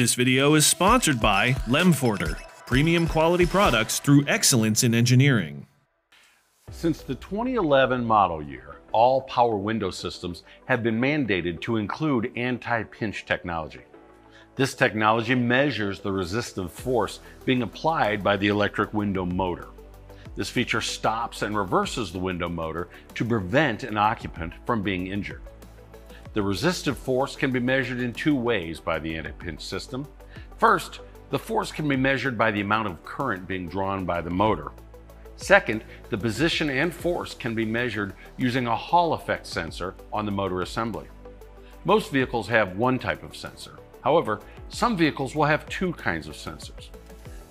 This video is sponsored by Lemförder, premium quality products through excellence in engineering. Since the 2011 model year, all power window systems have been mandated to include anti-pinch technology. This technology measures the resistive force being applied by the electric window motor. This feature stops and reverses the window motor to prevent an occupant from being injured. The resistive force can be measured in two ways by the anti-pinch system. First, the force can be measured by the amount of current being drawn by the motor. Second, the position and force can be measured using a Hall effect sensor on the motor assembly. Most vehicles have one type of sensor. However, some vehicles will have two kinds of sensors.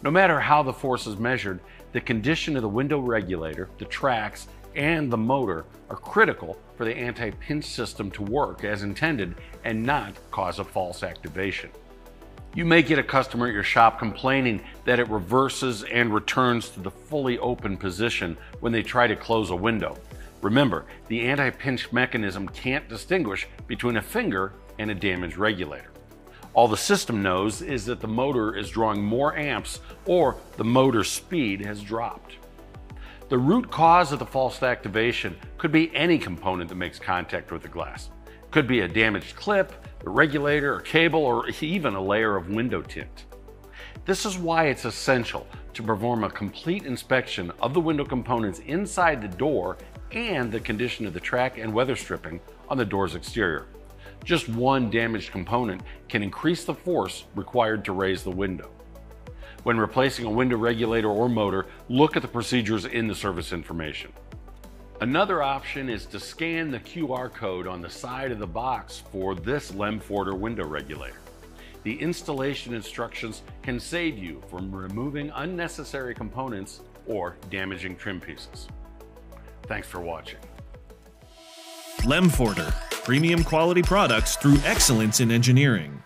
No matter how the force is measured, the condition of the window regulator, the tracks, and the motor are critical for the anti-pinch system to work as intended and not cause a false activation. You may get a customer at your shop complaining that it reverses and returns to the fully open position when they try to close a window. Remember, the anti-pinch mechanism can't distinguish between a finger and a damaged regulator. All the system knows is that the motor is drawing more amps or the motor speed has dropped. The root cause of the false activation could be any component that makes contact with the glass. Could be a damaged clip, a regulator, a cable, or even a layer of window tint. This is why it's essential to perform a complete inspection of the window components inside the door and the condition of the track and weather stripping on the door's exterior. Just one damaged component can increase the force required to raise the window. When replacing a window regulator or motor, look at the procedures in the service information. Another option is to scan the QR code on the side of the box for this Lemförder window regulator. The installation instructions can save you from removing unnecessary components or damaging trim pieces. Thanks for watching. Lemförder, premium quality products through excellence in engineering.